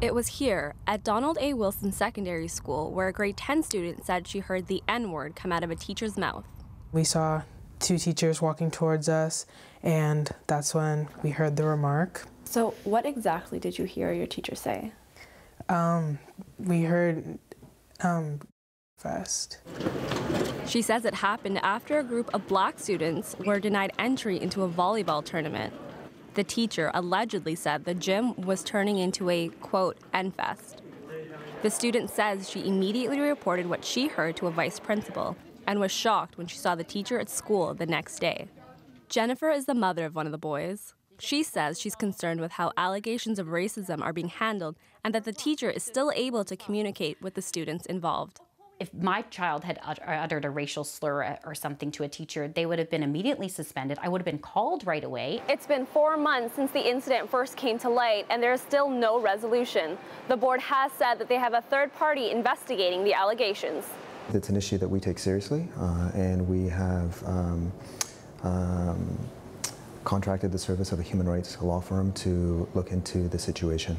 It was here, at Donald A. Wilson Secondary School, where a grade 10 student said she heard the N word come out of a teacher's mouth. We saw two teachers walking towards us, and that's when we heard the remark. So, what exactly did you hear your teacher say? Um, we heard um, fest. She says it happened after a group of black students were denied entry into a volleyball tournament. The teacher allegedly said the gym was turning into a, quote, N-fest. The student says she immediately reported what she heard to a vice principal and was shocked when she saw the teacher at school the next day. Jennifer is the mother of one of the boys. She says she's concerned with how allegations of racism are being handled and that the teacher is still able to communicate with the students involved if my child had uttered a racial slur or something to a teacher, they would have been immediately suspended. I would have been called right away. It's been four months since the incident first came to light, and there is still no resolution. The board has said that they have a third party investigating the allegations. It's an issue that we take seriously, uh, and we have um, um, contracted the service of a human rights law firm to look into the situation.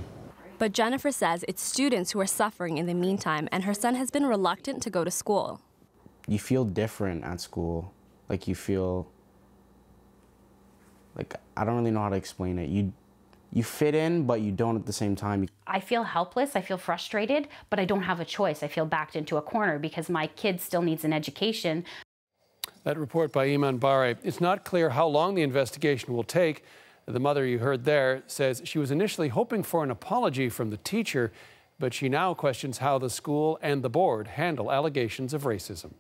But Jennifer says it's students who are suffering in the meantime, and her son has been reluctant to go to school. You feel different at school. Like you feel like I don't really know how to explain it. You you fit in, but you don't at the same time. I feel helpless, I feel frustrated, but I don't have a choice. I feel backed into a corner because my kid still needs an education. That report by Iman Bare. It's not clear how long the investigation will take. The mother you heard there says she was initially hoping for an apology from the teacher, but she now questions how the school and the board handle allegations of racism.